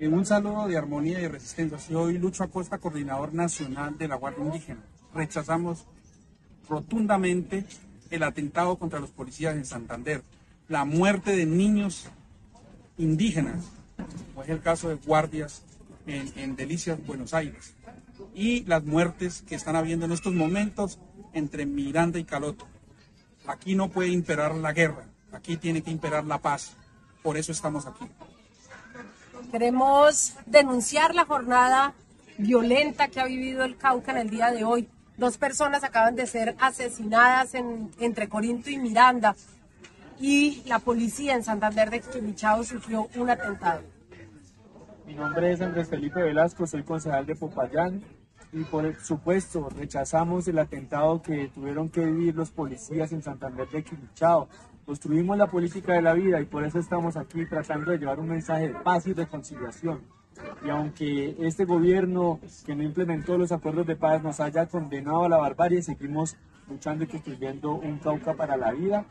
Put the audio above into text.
En un saludo de armonía y resistencia. Soy Lucho Acosta, coordinador nacional de la Guardia Indígena. Rechazamos rotundamente el atentado contra los policías en Santander, la muerte de niños indígenas, como es el caso de guardias en Delicias, Buenos Aires, y las muertes que están habiendo en estos momentos entre Miranda y Caloto. Aquí no puede imperar la guerra, aquí tiene que imperar la paz. Por eso estamos aquí. Queremos denunciar la jornada violenta que ha vivido el Cauca en el día de hoy. Dos personas acaban de ser asesinadas en, entre Corinto y Miranda y la policía en Santander de Quimichao sufrió un atentado. Mi nombre es Andrés Felipe Velasco, soy concejal de Popayán y por supuesto rechazamos el atentado que tuvieron que vivir los policías en Santander de Quimichao Construimos la política de la vida y por eso estamos aquí tratando de llevar un mensaje de paz y reconciliación. Y aunque este gobierno que no implementó los acuerdos de paz nos haya condenado a la barbarie, seguimos luchando y construyendo un Cauca para la vida